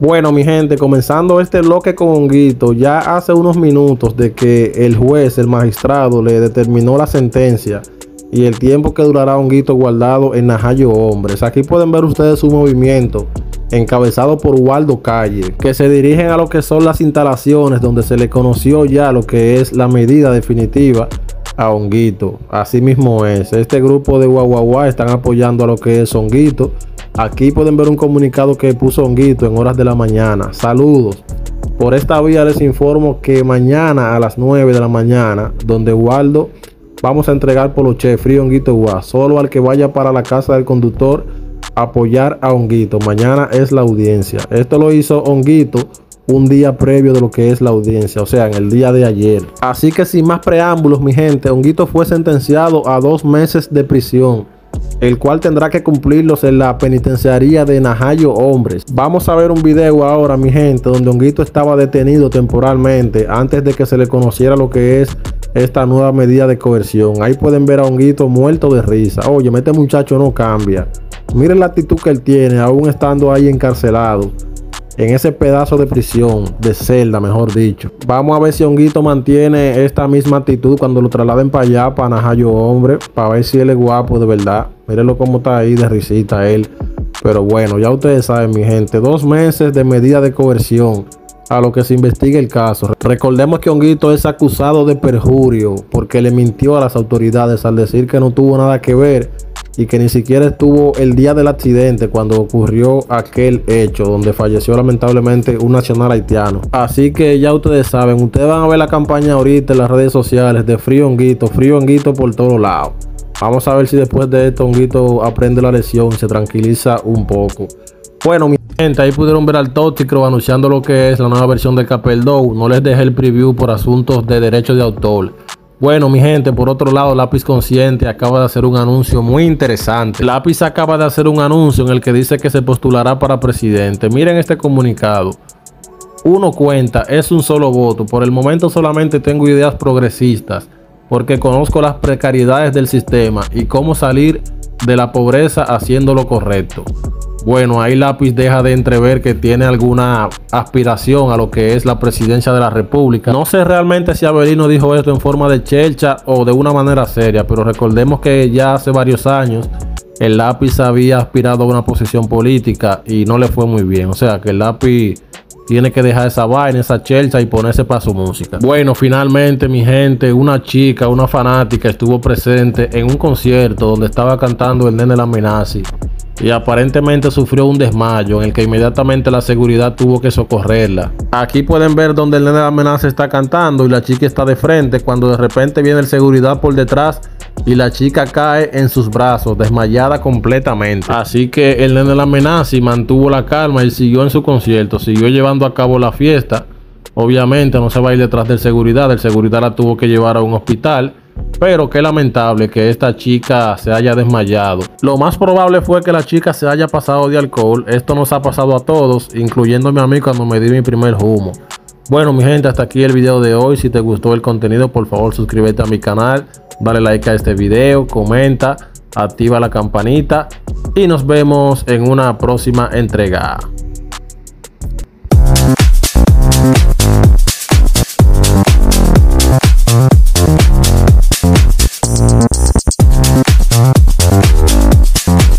Bueno, mi gente, comenzando este bloque con Honguito, ya hace unos minutos de que el juez, el magistrado, le determinó la sentencia y el tiempo que durará Honguito guardado en Najayo Hombres. Aquí pueden ver ustedes su movimiento encabezado por Waldo Calle, que se dirigen a lo que son las instalaciones donde se le conoció ya lo que es la medida definitiva a Honguito. Así mismo es. Este grupo de Guaguaguá están apoyando a lo que es Honguito Aquí pueden ver un comunicado que puso Honguito en horas de la mañana. Saludos. Por esta vía les informo que mañana a las 9 de la mañana, donde Waldo vamos a entregar por los chefs frío Honguito Guá. Solo al que vaya para la casa del conductor apoyar a Honguito. Mañana es la audiencia. Esto lo hizo Honguito un día previo de lo que es la audiencia, o sea, en el día de ayer. Así que sin más preámbulos, mi gente, Honguito fue sentenciado a dos meses de prisión el cual tendrá que cumplirlos en la penitenciaría de Najayo Hombres. Vamos a ver un video ahora, mi gente, donde Honguito estaba detenido temporalmente antes de que se le conociera lo que es esta nueva medida de coerción. Ahí pueden ver a Honguito muerto de risa. Oye, este muchacho no cambia. Miren la actitud que él tiene, aún estando ahí encarcelado en ese pedazo de prisión, de celda, mejor dicho. Vamos a ver si Honguito mantiene esta misma actitud cuando lo trasladen para allá, para Najayo Hombre, para ver si él es guapo de verdad. Mírenlo cómo está ahí de risita él. Pero bueno, ya ustedes saben, mi gente, dos meses de medida de coerción a lo que se investigue el caso. Recordemos que Honguito es acusado de perjurio porque le mintió a las autoridades al decir que no tuvo nada que ver y que ni siquiera estuvo el día del accidente cuando ocurrió aquel hecho donde falleció lamentablemente un nacional haitiano. Así que ya ustedes saben, ustedes van a ver la campaña ahorita en las redes sociales de Frío Honguito, Frío Honguito por todos lados. Vamos a ver si después de esto Honguito aprende la lección, se tranquiliza un poco. Bueno, mi gente, ahí pudieron ver al Tóxico anunciando lo que es la nueva versión de Capel Dow. No les dejé el preview por asuntos de derechos de autor. Bueno, mi gente, por otro lado, Lápiz Consciente acaba de hacer un anuncio muy interesante. Lápiz acaba de hacer un anuncio en el que dice que se postulará para presidente. Miren este comunicado. Uno cuenta, es un solo voto. Por el momento solamente tengo ideas progresistas, porque conozco las precariedades del sistema y cómo salir de la pobreza haciendo lo correcto. Bueno, ahí Lápiz deja de entrever que tiene alguna aspiración a lo que es la presidencia de la República. No sé realmente si Avelino dijo esto en forma de chelcha o de una manera seria, pero recordemos que ya hace varios años el Lápiz había aspirado a una posición política y no le fue muy bien. O sea que el Lápiz tiene que dejar esa vaina, esa chelcha y ponerse para su música. Bueno, finalmente, mi gente, una chica, una fanática estuvo presente en un concierto donde estaba cantando el nene Amenazi y aparentemente sufrió un desmayo en el que inmediatamente la seguridad tuvo que socorrerla. Aquí pueden ver donde el nene de la amenaza está cantando y la chica está de frente cuando de repente viene el seguridad por detrás y la chica cae en sus brazos, desmayada completamente. Así que el nene de la amenaza mantuvo la calma y siguió en su concierto, siguió llevando a cabo la fiesta. Obviamente no se va a ir detrás del seguridad, el seguridad la tuvo que llevar a un hospital pero qué lamentable que esta chica se haya desmayado. Lo más probable fue que la chica se haya pasado de alcohol. Esto nos ha pasado a todos, incluyéndome a mí cuando me di mi primer humo. Bueno, mi gente, hasta aquí el video de hoy. Si te gustó el contenido, por favor suscríbete a mi canal, dale like a este video, comenta, activa la campanita y nos vemos en una próxima entrega.